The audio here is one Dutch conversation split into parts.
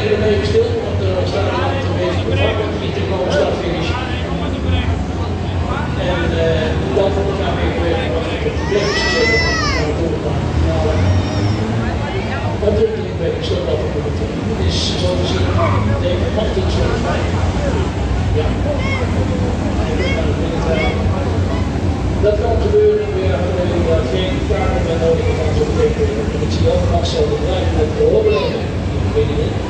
Maar even stil, want er staat een beetje vervangen niet te komen startfinish. En uh, dan volgens mij weer weer wat ik doorgaan. Nou, ontwikkeling bij de stad dat het is zo te zien, denk ik, 18 zoals mij. Ja. Dat kan gebeuren, we hebben inderdaad geen vragen meer nodig ontwikkelen. En ik zie ook Marcel de Bruin met de problemen. Ik weet niet, en dan wil ik dan, die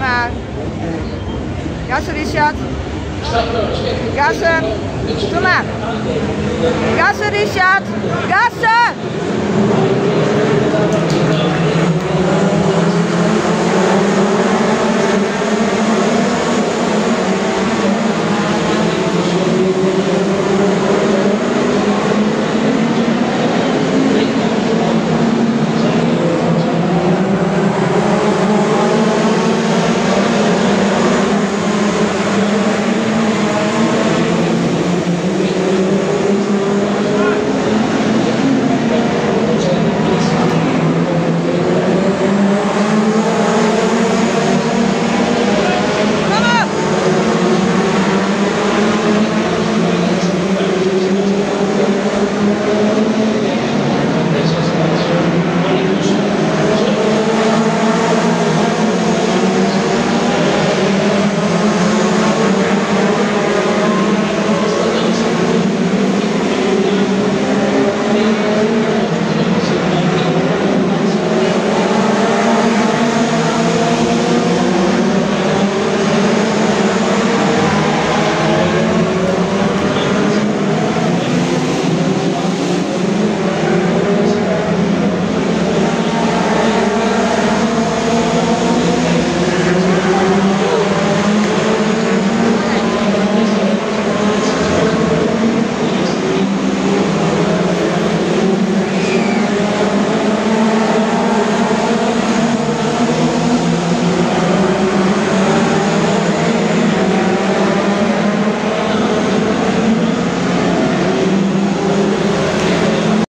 maar. Gassen Richard. Gassen. Doe maar. Gassen Richard. Gassen.